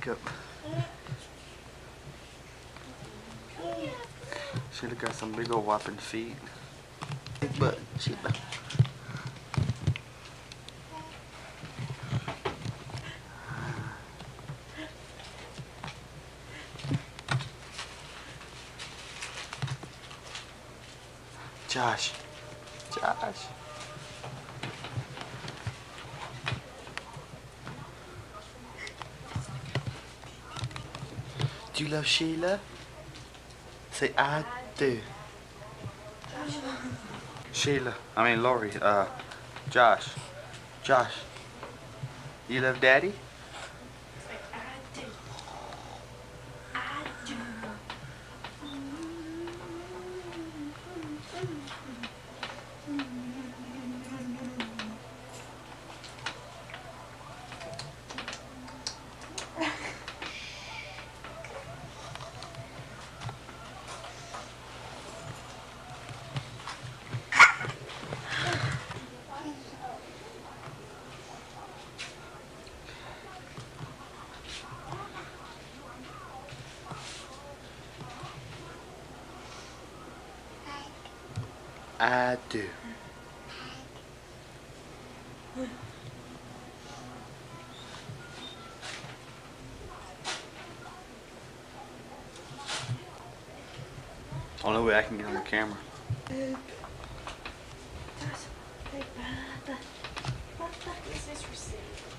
Cup. Sheila got some big old whopping feet. Sheila. Josh. Josh. Love Sheila? Say I do. Sheila, I mean Laurie, uh, Josh. Josh. You love daddy? I do. Only way I can get on the camera. Is this receipt?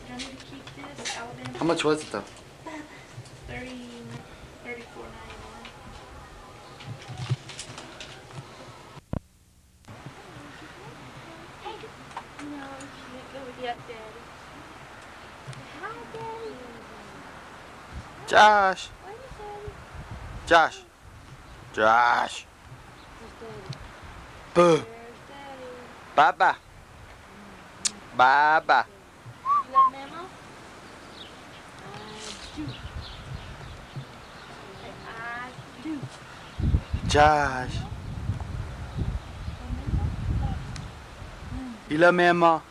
Do I need to keep this? Alabama? How much was it though? Thirty, thirty-four ninety-nine. No, you can't go with yet, Josh. Josh. Josh. Boo. Where's Daddy? Bye bye. Bye bye. You love Mama? I do. I do. Josh. You love me, Ma?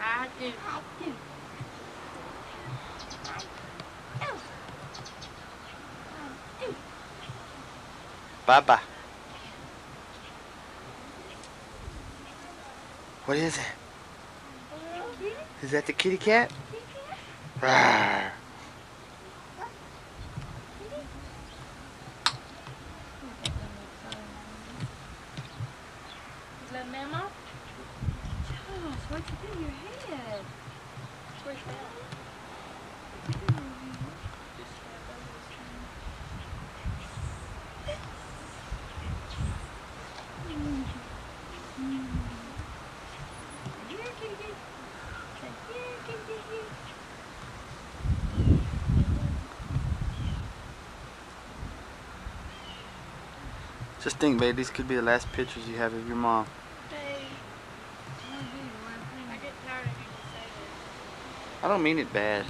I do. I do. Bye bye. What is it? Is that the kitty cat? Rawr. Mama? Josh, what'd you do your head? Where's that? Here, kitty, kitty. Say, here, kitty, kitty, kitty. Just think, babe, these could be the last pictures you have of your mom. I. I don't mean it bad.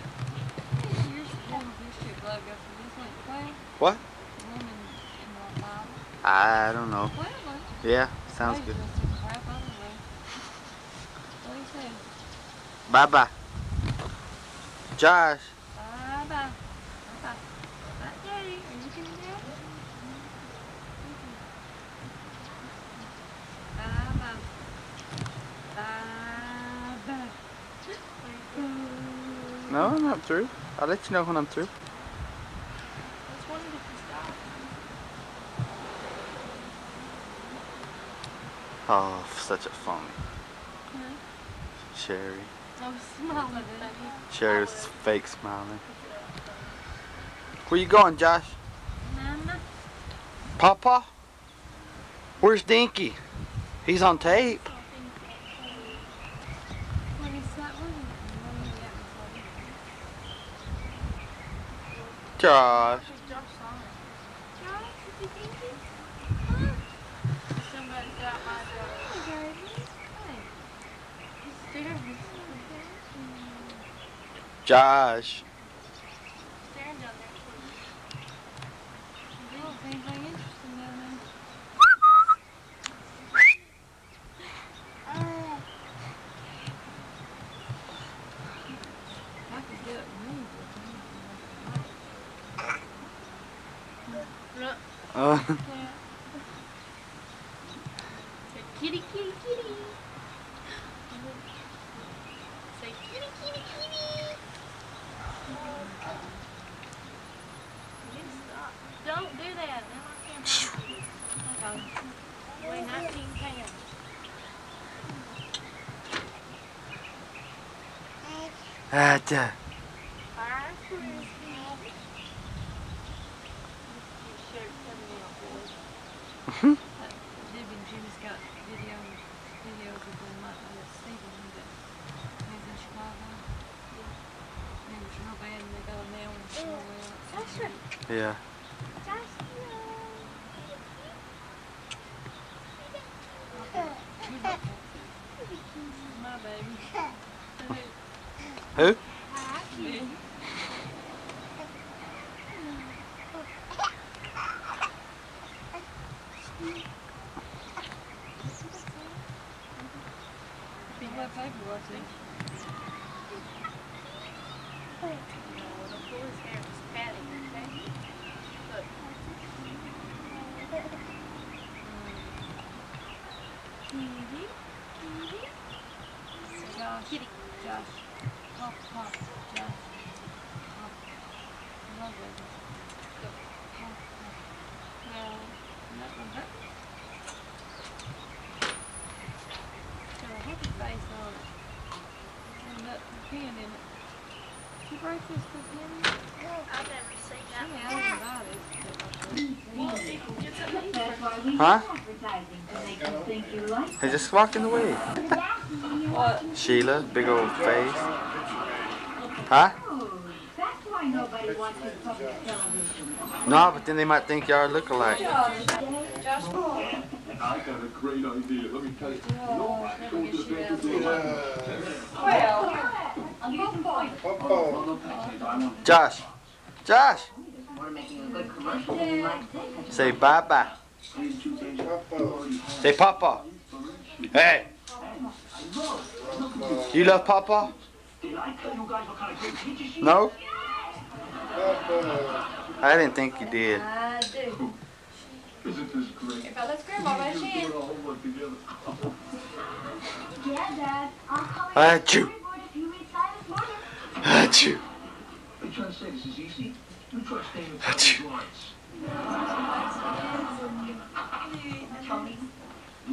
What? What? I don't know. Yeah, sounds good. Bye bye. Josh. Bye bye. Bye bye. Bye, Daddy. Are you gonna do it? Bye bye. Bye bye. No, I'm not through. I'll let you know when I'm through. I just wondered if you stopped. Oh, ah, such a phony. Huh? Sherry. I was smiling at was fake smiling. Where you going, Josh? Mama. Papa? Where's Dinky? He's on tape. Let me stop moving. Let me get Josh. Josh saw it. Josh, did you think it? Huh? Somebody got my Josh. Hey. He's staring at me. Josh. Staring down there. Anything interesting down there? Oh. I could get it moved. Uh, Say kitty, kitty, kitty. Say kitty, kitty, kitty. Don't do that. Then I can't. Okay. 19 pounds. ah, da. Fire frisbee. Your shirt coming out, boy. Dib and Jimmy's got video, videos of them, like, uh, Stephen, that lives in Chicago. It was real bad, and they got a nail in his shoulder. That's right. Yeah. Who? Me. Big my paperwork, see? No, the boy's hair is patty, okay? Look. Josh. Kitty. Josh. Pop, pop, Josh. Pop. Love it. Go. Pop, pop. No, not one that. Got a happy face on it. And that pin in it. Did you break this for Penny? I've never seen She that. hasn't got it. That's why we Huh? do advertising, to make them think you like They're just walking away. What? Sheila, big old face. Huh? No, but then they might think y'all look alike. I got a great idea. Let me tell you. It. Josh. Josh. Say bye bye. Say Papa. Hey. You love Papa? No? I didn't think you did. I do. Isn't this great? If I let grandma, I Put can. our homework together. Yeah, Dad, I'll call Achoo. storyboard if you read Silas Morgan. Achoo. Are you trying to say this is easy? You staying in Achoo.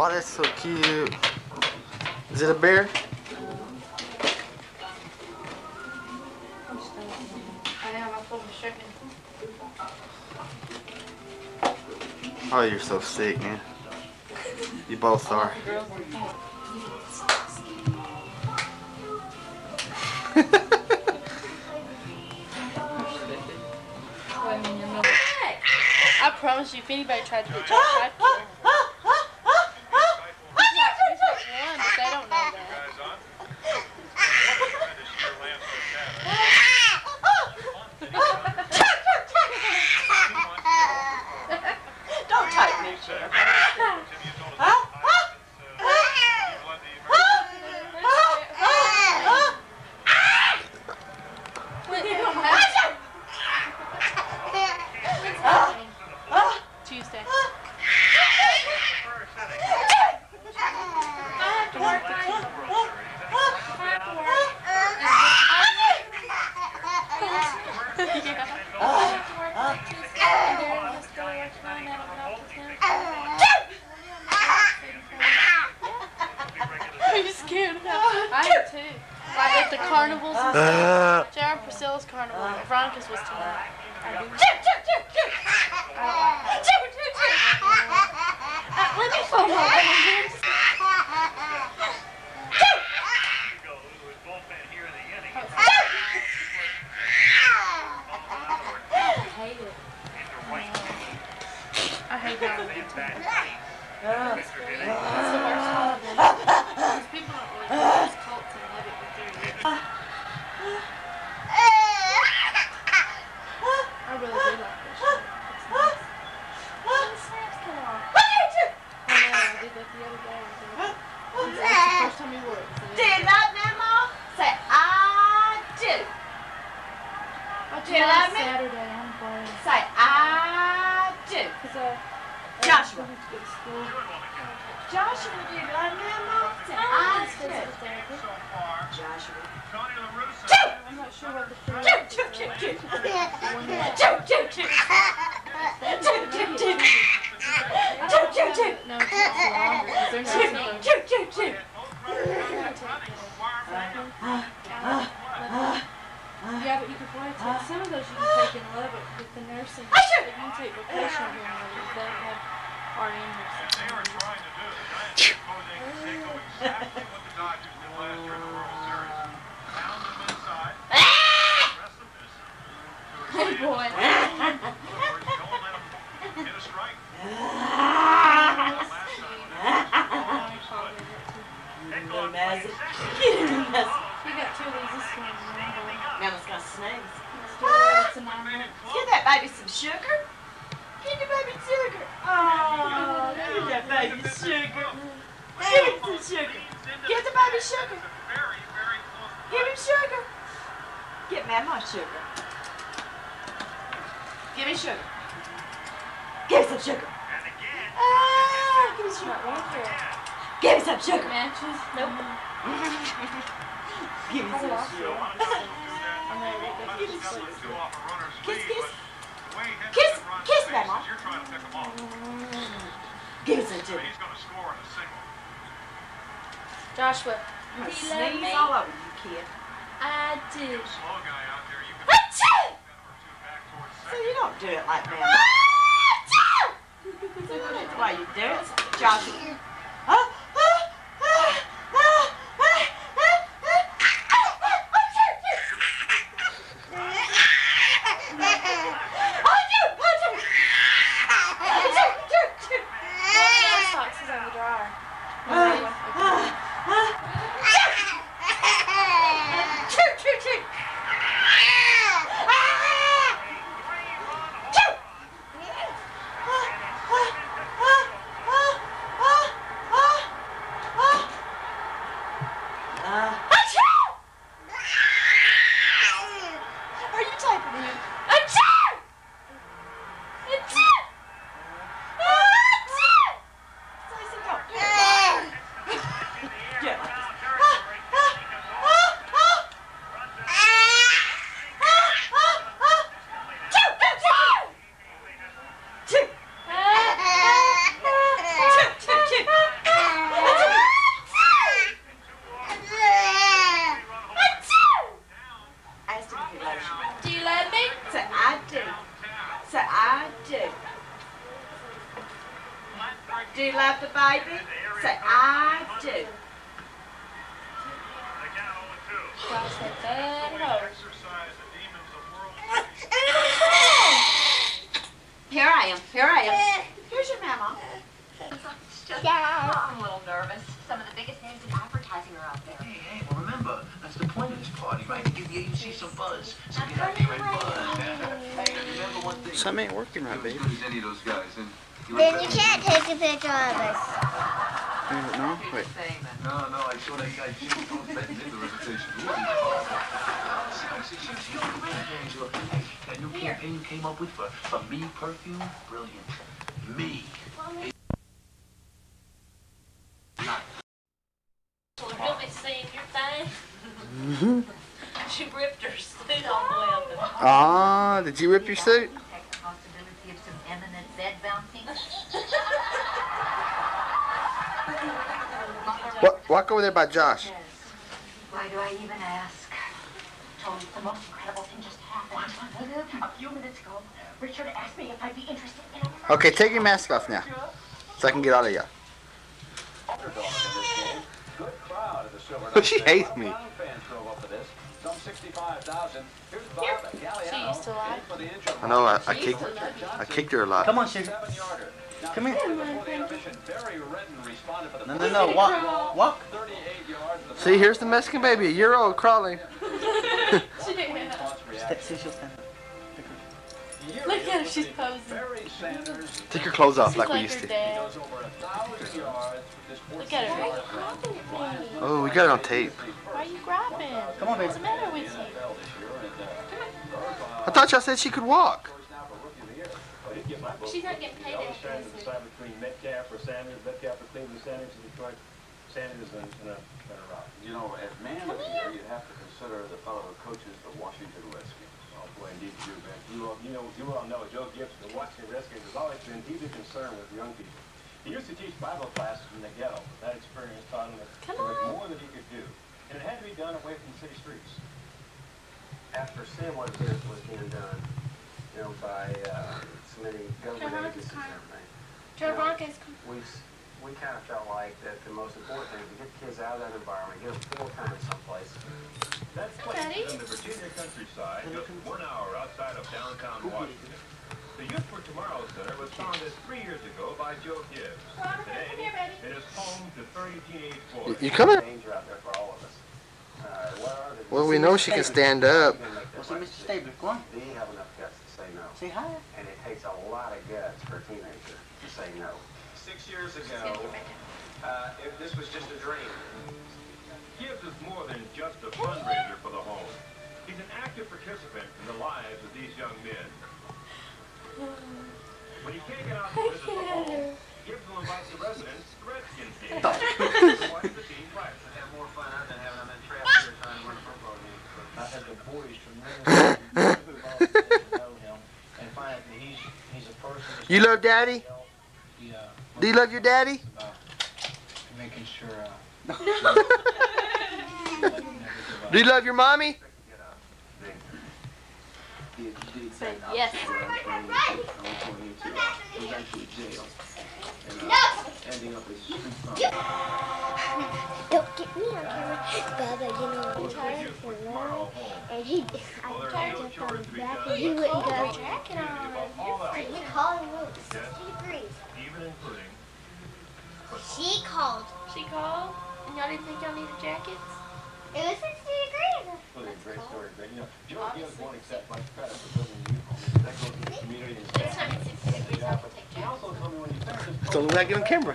Oh, that's so cute. Is it a bear? I have my full chicken. Oh, you're so sick, man. You both are. Wait a minute, no. I promise you, if anybody tried to get Josh, No, it takes longer not Choo, supposed choo, choo, choo. Yeah, but you can probably take some of those you can take in love, but with the nursing, Ah, sure. like you can take vocational healing aids. They don't have RN nursing. They were trying to do. The Giants supposing they go exactly what the Dodgers did last year in the World Series. Pound them inside. Rest of this. Hey, boy. Don't let them hit a strike. Last time. Little Mazzy. Get him, Mazzy. You got two of these this one. Mama's gonna sneeze. It's a nine month. Give that baby some sugar. Give the baby sugar. Oh, give that baby sugar. Give him some sugar. Give the baby sugar. Very, very close. Give him sugar. Get Mama sugar. Give me sugar. Give me some sugar. And again, Ah, give me sugar. Right there. Give me some sugar. Matches? Nope. Give me some sugar. I'm ready to go. Clemens got one two off a runner's Kiss, kiss. but the way Henderson Kiss, runs kiss, the Mama. You're trying to pick him off. Give me some sugar. he's going to score in a single. Joshua. I'm gonna Do you love sneeze all over you, kid. I do. Slow guy out there. You can Achoo! number two back towards So second. You don't do it like that. Achoo! That's why you do it, Joshua. Ah, ah, ah, ah, ah, ah, ah, ah, Those socks is on the dryer. Are you typing in? Achoo! Achoo! Achoo! Say some go. Yeah, like this. Ah, ah, ah, ah. Ah, ah, ah. Choo, choo, choo. Choo. Choo, choo, choo. Achoo! Ask him if he loves you. Do you love me? Say, I do. Say, I do. Do you love the baby? Say, I do. They count 0-2. Josh said that hoe. Exercise the demons of world. Here I am. Here I am. Here's your mama. I'm a little nervous. Some of the biggest names in advertising are out there. Hey, hey, well remember, that's the point of this party, right? To give the agency some buzz. So get out there and buzz. hey, remember one thing. Something ain't working right, baby. As any of those guys, and Then you can't take a picture of us. No, wait. No, no, I thought I got you those betting in the reputation. See, see, see, you're great, Angela. Hey, that new campaign you came up with for, for me perfume, brilliant. Me. Well, you want me to see your thing? she ripped her suit all the way up. and- Ah, did you rip your suit? Check the possibility of some eminent bed bouncing. What? Walk over there by Josh. Why do I even ask? Tony, the most incredible thing just happened. A few minutes ago, Richard asked me if I'd be interested in a Okay, take your mask off now, so I can get out of you. Good crowd at the Silver She hates me. Fans drove up for this. Some 65,000. Here's Bob Galliano. She used to lie. For the injured I know. I, I kicked. to. I kicked her a lot. Come on, sugar. Now, Come here. before the intermission, Barry Redden responded for the No, no, no. Walk. Walk. 38 yards. The See, here's the Mexican baby, a year old, crawling. response Sta- reaction. See, she'll stand up. Look at her, she's posing. Take your clothes off She's like we used to. dad. Goes over a thousand yards with this Look at her. 14 yard run. Oh, we got it on tape. Come on, baby. What's the matter with you? NFL this year, and, uh, I thought y'all said she could walk. She's not getting paid I was after trying to this week. between Metcalf or Sanders, Metcalf or Cleveland Sanders, and Detroit Sanders and, and a better route. You know, as man of the year, you have to consider the fellow who coaches the Washington Redskins. Oh boy, indeed you do, man. You all, you know, you all know Joe Gibbs, the Washington Redskins, has always been deeply concerned with young people. He used to teach Bible classes in the ghetto. But that experience taught him that Come there was on. more that he could do. And it had to be done away from city streets. after seeing what was was being done, you know, by uh, submitting government Veronica's agencies and everything, Joe Bronco's we, we kind of felt like that the most important thing is to get the kids out of that environment, get them full time someplace. That Hi, in the Virginia countryside, just one hour outside of downtown Washington. The Youth for Tomorrow Center was founded three years ago by Joe Gibbs. Veronica, come Today, here, it is home to 30 teenage You, boys. you coming? Danger out there for all of us. Uh, what are the- Well, we know she can stand up. You can make that Well, see, Mr. Stabler, go on. Do you have enough guts to say no? Say hi. And it takes a lot of guts for a teenager to say no. Six years ago, uh, if this was just a dream, Gibbs is more than just a fundraiser for the home. He's an active participant in the lives of these young men. When he can't get out to visit the home, Gibbs will the residents to the Redskins game. watch the team practice. I have more fun out than having them in traffic here trying to win a football game. I had the boys from know him and find out that he's he's a person. You love daddy? He, uh, Do you love your daddy? making sure. Uh, Do you love your mommy? he did Say yes. eventually jail and No! uh, ending up as street crime. Don't get me on camera. Baba, you know, I'm tired for long. And he, I tried to come back and he wouldn't go. Jacket on. And he called and moved 60 degrees. Even including She called. She called, and y'all didn't think y'all needed jackets? It was 60 degrees. Really a great story, but you know, Joe Gibbs won't accept much credit for building the youth. That goes to the community and Next time it's 60 degrees, I'll take He also told me when you finish this Don't look like it on camera.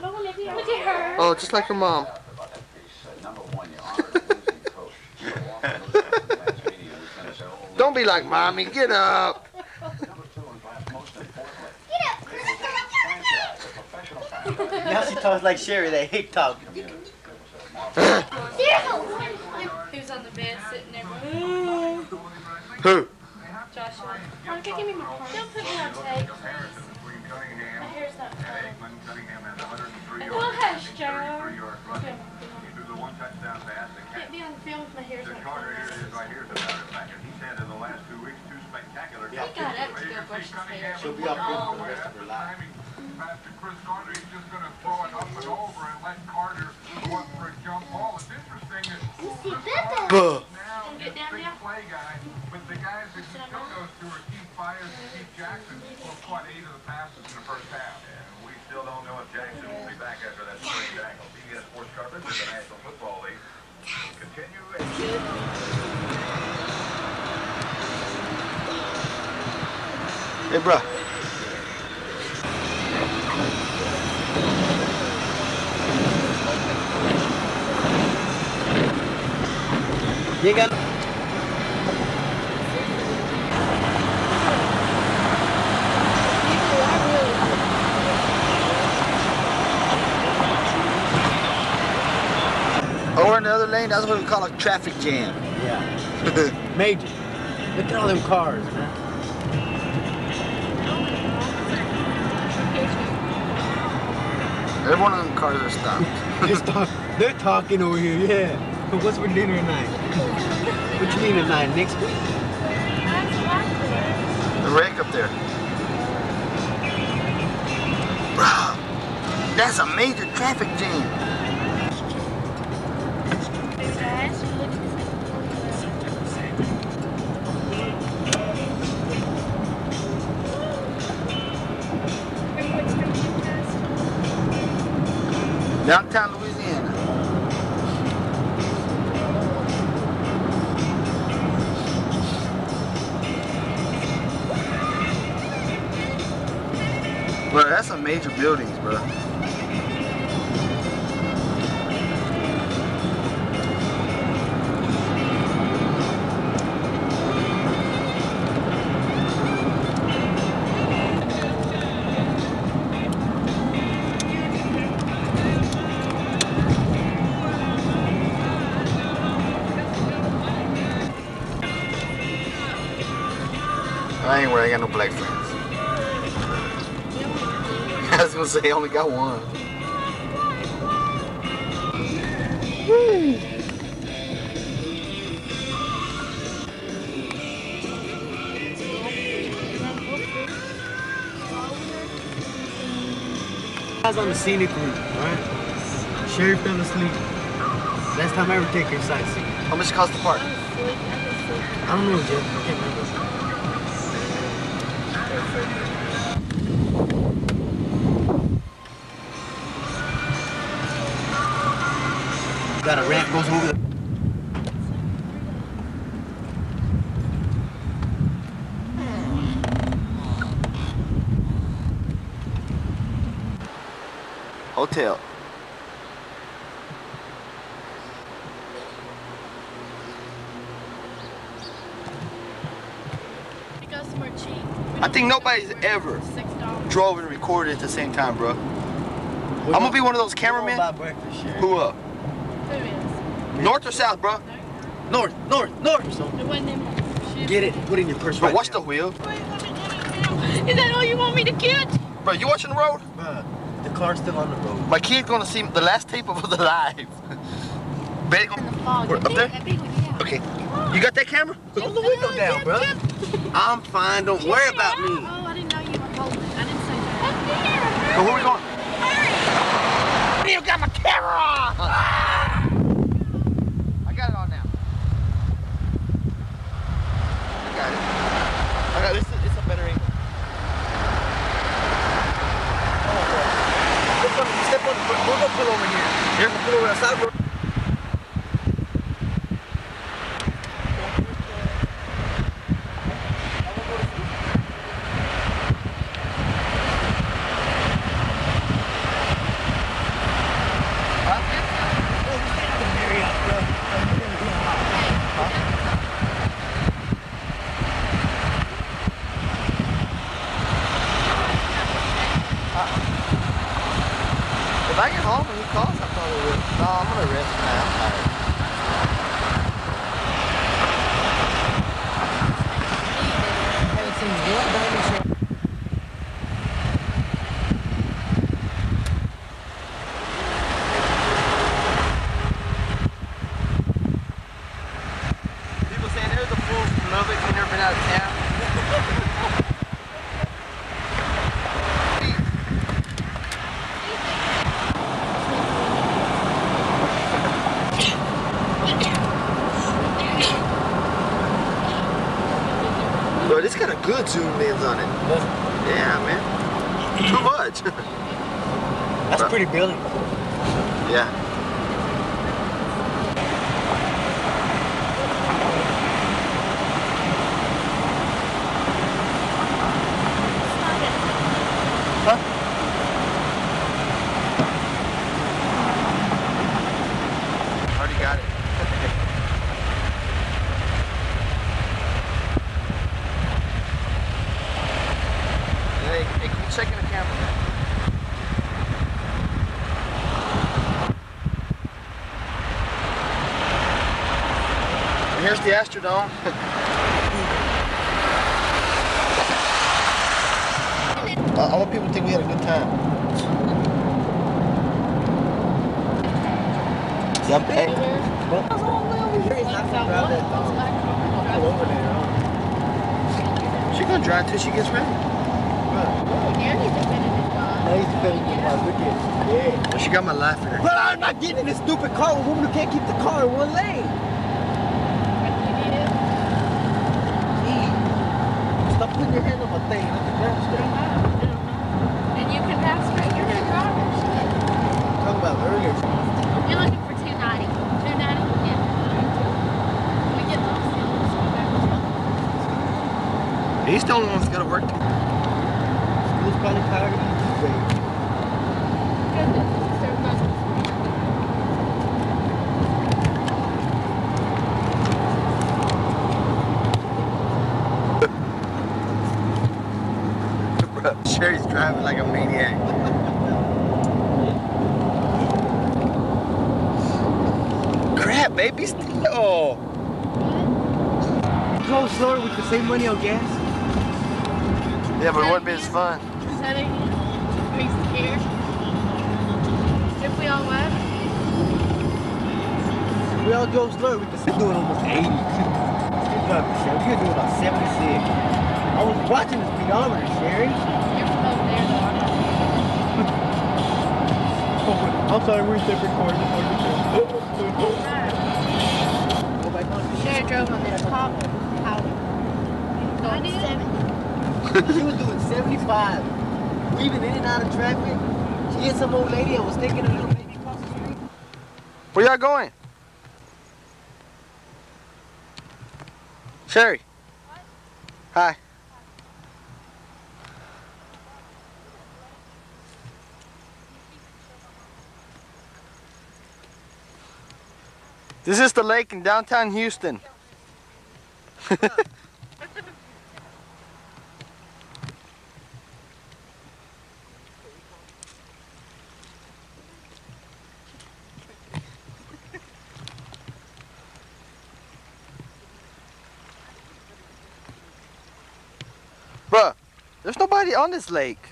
Want to be Look at her. Oh, just like her mom. About that piece, number one, you honor the losing coach. You walk in those guys in the last meeting and we finish our whole- Don't be like mommy. Get up. Number two, and perhaps most importantly, Get up. it was a franchise, a professional franchise. Now she talks like Sherry. They hate talk. Community. It was a marvelous Seriously. He was on the bed sitting there Who? Joshua. Monica, give me my phone. Don't put me on tape. Comparison between Cunningham My hair's not and Cunningham Well, hush, Joe. 33 yards rushing. Film, film. He threw the one touchdown pass. The Can't be on film if my hair's The not Carter here right here, as a matter of fact. And he's in the last two weeks two spectacular He got up to go brush his hair. She'll be up here for the rest of her life. time. He passed to Cris Carter. He's just going to throw it up and over and let Carter look for a jump ball. It's interesting that You see, Cris Baba. Carter Buh. is now And the get down big there. play guy, but the guys that he still goes to are Keith Byars and Keith Jackson, who have caught eight of the passes in the first half. And we still don't know if Jackson will be back after that sprained ankle. CBS Sports coverage of the National Football League will continue. Hey, bro. You. Over in the other lane, that's what we call a traffic jam. Yeah. Major. Look at all them cars, man. Every one of them cars are stopped. They're, talk, they're talking over here, yeah. What's for dinner tonight? What you mean tonight? Next week? The wreck up there. Bro, that's a major traffic jam. Downtown I ain't worried. I got no black friends. I was gonna say I only got one. I was on the scenic route, right? Sherry fell asleep. Last time I ever take her sightseeing. How much cost the park? I don't know, Jeff. Got a ramp goes over the Hotel. We go somewhere cheap. We I think nobody's ever Six dollars. drove and recorded at the same time, bro. I'm gonna be one of those cameramen. Who up? Who is? North or south, bro? North, north, north. It wasn't him. Get it. Put it in your purse. Bro, right watch now. the wheel. Is that all you want me to get? Bro, you watching the road? Bruh, the car's still on the road. My kid's gonna see the last tape of the live. Betty, Fog. We're up there? That big one, yeah. Okay. You got that camera? Hold the window down, bro. I'm fine. Don't worry about me. Oh, I didn't know you were holding. I didn't say that. So where we going? You got my camera on. Ah. I got it on now. I got it. I got this. Is, it's a better angle. Oh, step on, step on. We're gonna pull over here. Here. Pull over outside. bro. If I get home and he calls, I probably will. No, I'm gonna rest now. I'm tired. Haven't seen one diamond show. People saying there's a from Lubbock who never been out of town. Bro, this got a good zoom lens on it. Yeah, man. Too much. That's pretty brilliant. yeah. Already got it. hey, hey, keep checking the camera, man. And here's the Astrodome. I, I want people to think we had a good time. Yeah, I'm, hey, she gonna drive till she gets ready. Well, she got my life in her. But I'm not getting in this stupid car with a woman who can't keep the car in one lane. Gee. Stop putting your hand on my thing. Let the ground straight. And you can pass straight. You're good drivers. Talking about earlier. You're looking for 290. 290? Yeah. We get lost in this one back to He's the only one that's gotta work. School's probably tired of you. Great. Goodness. There's nothing. Bro, Sherry's driving like a maniac. Crap, baby, still. Go slower with the same money on gas. Yeah, but it wouldn't be as fun. Is that it? Are you scared? If we all left? We all drove slow. We could doing almost 80. You're driving, Sherry. You're doing about 76. I was watching the speedometer, Sherry. You're from over there, though. Oh, I'm sorry, we're in separate cars. Go back on. Sherry drove on this top highway. I did. She was doing 75. Weaving in and out of traffic. She hit some old lady that was taking a little baby across the street. Where y'all going? Sherry. Hi. This is the lake in downtown Houston. Bruh, there's nobody on this lake.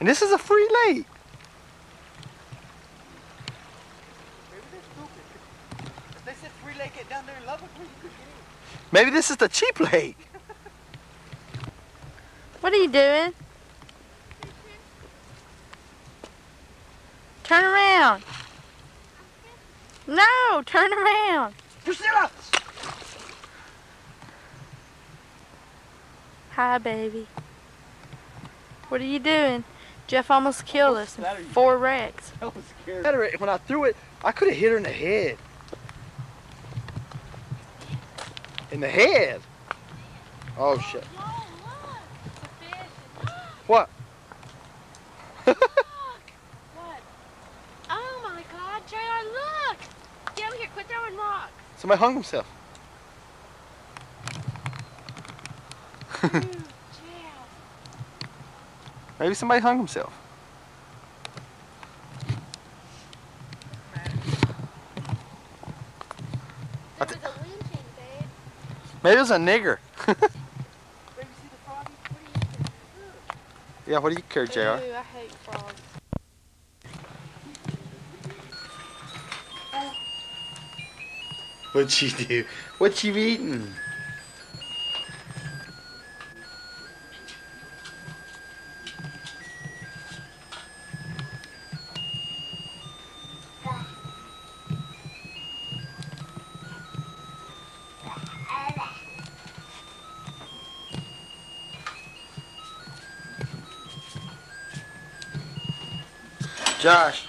And this is a free lake. If they said free lake it down there in Lubbock, where you could. Maybe this is the cheap lake. What are you doing? Turn around. No, turn around. Priscilla! Hi, baby. What are you doing? Jeff almost killed us in That are you- four wrecks. I was scared. When I threw it, I could have hit her in the head. In the head? Oh shit. What? What? Oh my God, JR, look! Get over here, quit throwing rocks. Somebody hung himself. Maybe somebody hung himself. There was a lynching, babe. Maybe it was a nigger. Baby, see the froggy? What do you think? Yeah, what do you care, JR? Ooh, I hate frogs. What'd you do? What you eating? Josh,